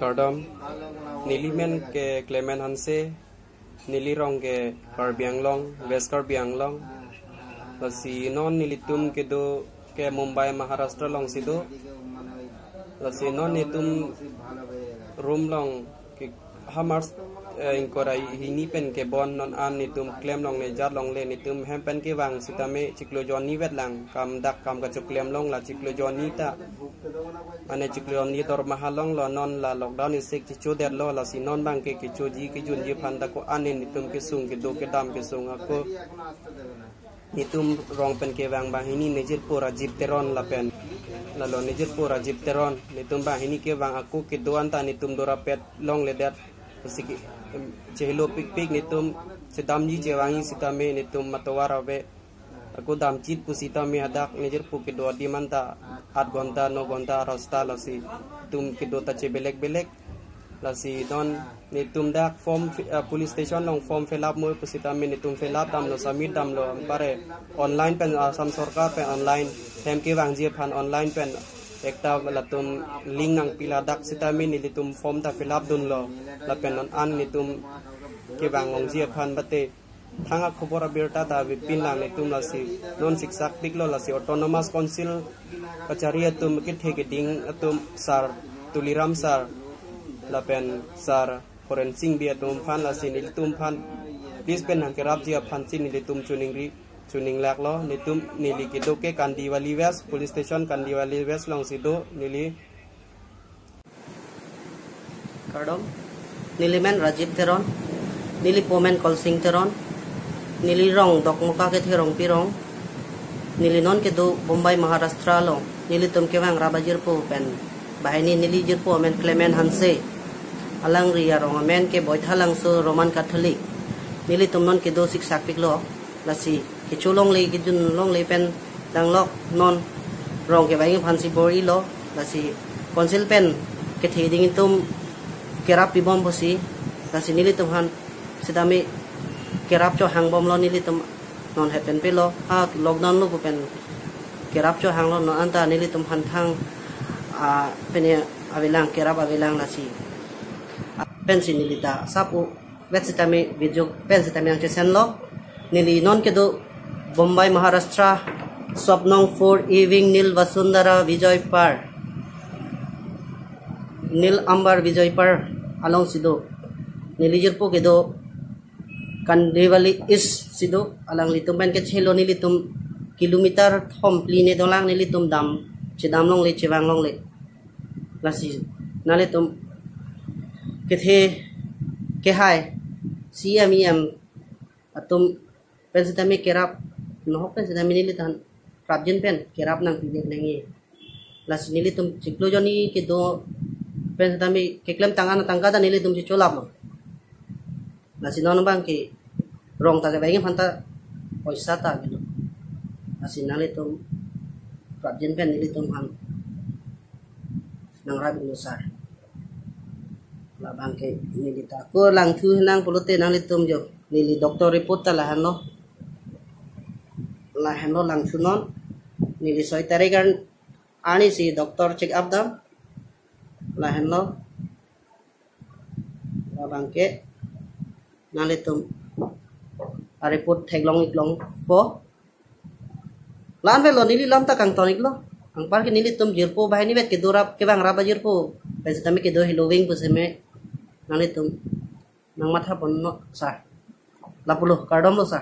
কাৰ্ডম নীলিমেন কে ক্লেমেন হানচে নীলি ৰং কে কাৰ্বি আংলং ৱেষ্ট কাৰ্বি আংলং লচি নন নীলিতুম কেদু কে মুম্বাই মহাৰাষ্ট্ৰ লং চিদু লচি নন নীতুম ৰুম লং কে হামাৰ ingkora hini pen ke bon non an nitum claim long ne jat long le nitum hem pen ke wang sitame ciklo jon ni wet lang. Kam dak kam ka cuk claim long la ciklo jon ni ta. Ane ciklo jon ni tor mahalong lo non la lockdown is sik chu det lo la si non bang ke ke chu ji ke jun ji phan da ko ane nitum ke sung ke do ke dam ke sung ako nitum rong pen ke wang bang hini nejir pura jip teron la pen. Lalu nejir pura jip teron nitum bang hini ke wang aku ke doan ta nitum dora pet long le चेहलो पिक पिक नितुम सीताम जी चेवाही सीता में नितुम मतवार अवे अको दाम चीत पु सीता में हदाक निजर पु किडो अदी मनता आठ घंटा, नौ घंटा, रस्ता लसी। तुम किडो तचे बेलेक बेलेक लसी। दोन नितुम दाक फॉर्म पुलिस स्टेशन लोंग फॉर्म फिलअप मोय पु सीता में नितुम फिलअप दाम लो सबमिट दाम लो पर ऑनलाइन पे असम सरकार पे ऑनलाइन थैंक यू वांगजी फन ऑनलाइन पे ekta latum link ang pila dak sitami ni form ta fill dun lo. La pen on an ni tum ke bang ong jia phan bate thanga khobor berta ta vi pin lang ni tum la si non siksak tik lo la si autonomous council kacharia tum ke the ke ding tum sar tuliram sar. La pen sar forensing bia tum phan la si ni tum phan. Please pen hang ke rap jia tum chuning lak lo ni tum ni li kido ke kandiwali west police station kandiwali west long sido nili Kardom, Nilimen Rajib Teron, Nili Pomen Kolsing Teron, Nili Rong Dok Muka ke Terong Pirong, Nili Non ke do Bombay Maharashtra lo, Nili Tum ke Wang Rabajir Po pen, Bahini Nili Jir men Clement Hanse, Alang Ria Rong men ke Boy Thalang Tum Non ke do Sik Sakpik lo, Lasi ke Chulong Le ke Jun Long Le pen Dang Lok Non Rong ke Bahini Phansi Bori lo, Konsil pen ke Theding Tum kerap pi bom bosi kasi nili tuhan sidami kerap cho hang bom lo nili tum non happen pe lo. Ha lockdown lo pen kerap cho hang lo no anta nili tum han thang. A pene avilang kerap avilang nasi pen si nili ta sapu vet sitami video pen sitami ang chesen lo. Nili non ke do Maharashtra Maharashtra, Swapnong 4 Evening Vasundhara Vijay Par नील अंबर विजय पर अलोंग सिदो नीलिजर पो के दो कंडेवली इस सिदो अलंग लितुम बेन के छेलो नीली तुम किलोमीटर थम प्लीने दोलांग नीली तुम दाम चिदाम लोंग ले चिवांग लोंग ले लसी नाले तुम के थे के हाय सी एम ई एम तुम पेन से तमे केराप नो पेन से तमे नीली तहन प्राप्जिन पेन केराप नंग पीले नंगे लसी नीली तुम चिकलो जोनी के दो pen tami ke klem tangan tangka dan nili tum colap lo na sinon bang ki rong ta ke bangin phanta paisa ta gitu na sinali tum prabjen pen nili tum han nang rabi nusar la bang ke nili ta ko lang thu nang pulute nang li tum jo nili doktor report ta lahan lo lahan lo lang thu non nili soi tarigan ani si doktor check up lo. La bangke nale tum. Are put theglong iklong po. Lan ve lo nili lam ta kang tonik lo. Ang par ke nili tum jirpo bahai ni bet ke dorap ke bang raba jirpo pese tami ke do hilowing po seme nale tum. Nang matha pon no sa lapulo kardom lo sa